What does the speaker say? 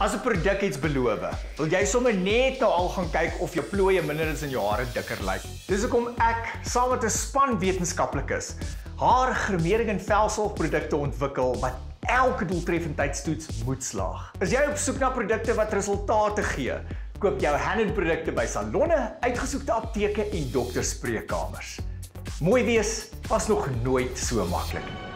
As 'n produk iets beloof, wil jy sommer net nou al gaan kyk of jou plooie minder is en jou hare dikker lyk. Dis hoekom ek saam met 'n span wetenskaplikes haar gremering en velsorgprodukte ontwikkel wat elke doeltreffendheidstoets moet slaag. As jy op soek na produkte wat resultate gee, koop jou Hanon produkte by salonne, uitgesoekte apteke en dokterspreekkamers. Mooi wees was nog nooit so maklik nie.